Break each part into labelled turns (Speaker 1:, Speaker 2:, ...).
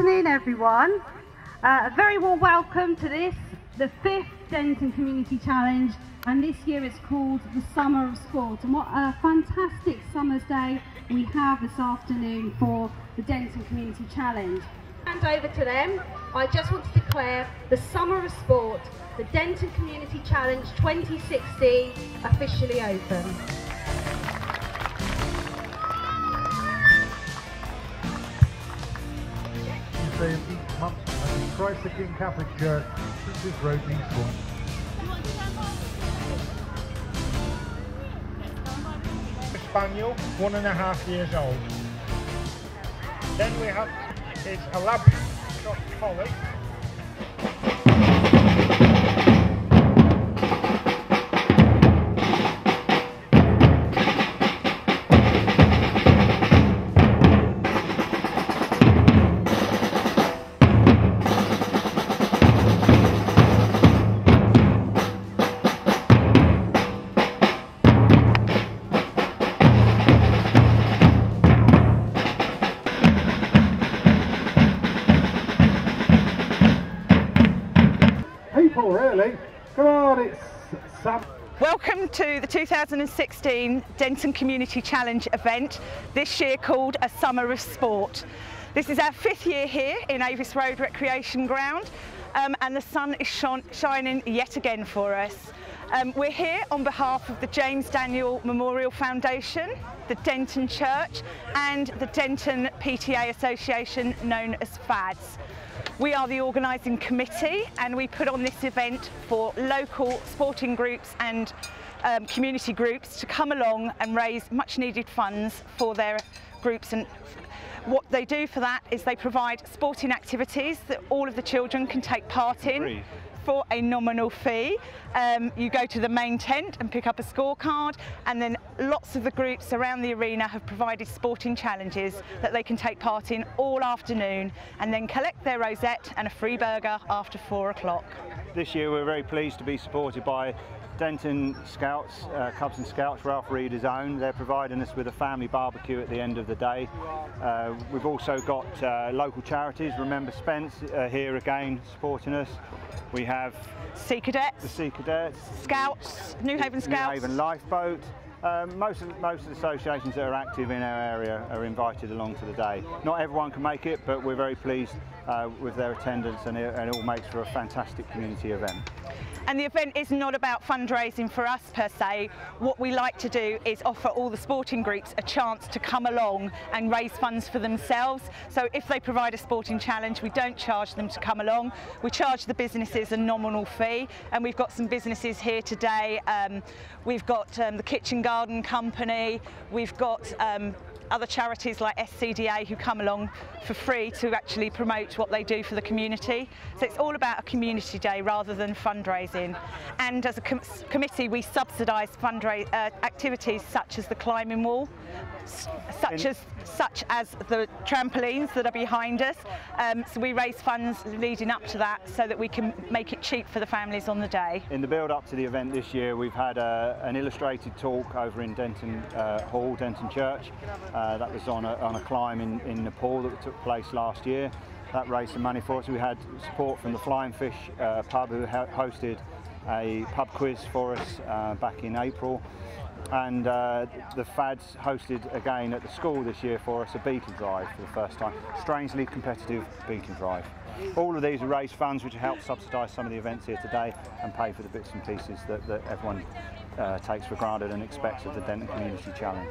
Speaker 1: afternoon, everyone. Uh, a very warm welcome to this, the fifth Denton Community Challenge, and this year it's called the Summer of Sport. And what a fantastic summer's day we have this afternoon for the Denton Community Challenge. Hand over to them. I just want to declare the Summer of Sport, the Denton Community Challenge 2016, officially open.
Speaker 2: King Catholic Church, Princess Road, Eastbourne.
Speaker 3: Spaniel, one and a half years old. Then we have is a lab collie.
Speaker 2: Come on, it's Sam.
Speaker 4: Welcome to the 2016 Denton Community Challenge event, this year called A Summer of Sport. This is our fifth year here in Avis Road Recreation Ground um, and the sun is shining yet again for us. Um, we're here on behalf of the James Daniel Memorial Foundation, the Denton Church and the Denton PTA Association known as FADS. We are the organising committee and we put on this event for local sporting groups and um, community groups to come along and raise much needed funds for their groups and what they do for that is they provide sporting activities that all of the children can take part in
Speaker 5: Free.
Speaker 4: For a nominal fee. Um, you go to the main tent and pick up a scorecard and then lots of the groups around the arena have provided sporting challenges that they can take part in all afternoon and then collect their rosette and a free burger after four o'clock.
Speaker 5: This year we're very pleased to be supported by Denton Scouts, uh, Cubs and Scouts, Ralph Reeder's own. They're providing us with a family barbecue at the end of the day. Uh, we've also got uh, local charities, Remember Spence uh, here again supporting us. We have
Speaker 4: Sea Cadets,
Speaker 5: the Sea Cadets,
Speaker 4: Scouts, Newhaven
Speaker 5: New
Speaker 4: Scouts.
Speaker 5: Haven Lifeboat. Um, most, of, most of the associations that are active in our area are invited along to the day. Not everyone can make it, but we're very pleased uh, with their attendance and it, and it all makes for a fantastic community event.
Speaker 4: And the event is not about fundraising for us per se. What we like to do is offer all the sporting groups a chance to come along and raise funds for themselves. So if they provide a sporting challenge, we don't charge them to come along. We charge the businesses a nominal fee. And we've got some businesses here today. Um, we've got um, the Kitchen Garden Company. We've got um, other charities like SCDA who come along for free to actually promote what they do for the community. So it's all about a community day rather than fundraising. And as a com- committee, we subsidise fundra- uh, activities such as the climbing wall, such as such as the trampolines that are behind us. Um, so we raise funds leading up to that so that we can make it cheap for the families on the day.
Speaker 5: In the build up to the event this year, we've had a, an illustrated talk over in Denton uh, Hall, Denton Church. Uh, that was on a, on a climb in, in Nepal that took place last year. That raised some money for us. We had support from the Flying Fish uh, pub who ho- hosted a pub quiz for us uh, back in April. And uh, the FADS hosted again at the school this year for us a beacon drive for the first time. Strangely competitive beacon drive. All of these have raised funds which help subsidise some of the events here today and pay for the bits and pieces that, that everyone uh, takes for granted and expects of the Denton Community Challenge.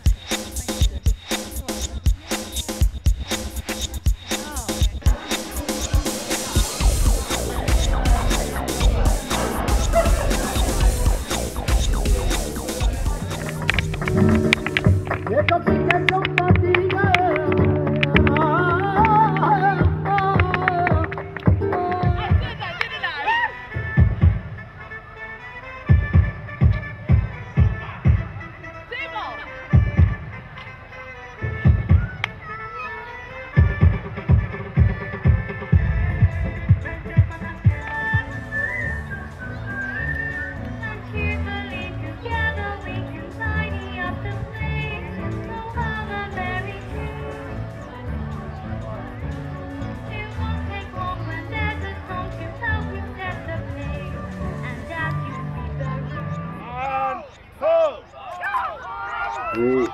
Speaker 6: Ooh.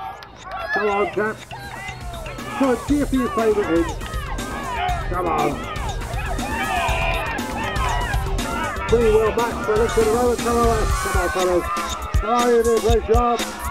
Speaker 6: Come on, Cap. Try and cheer for your favourite ends. Come on. Pretty well matched for a the moment. Come on, come on, fellas. Come on, you a great job.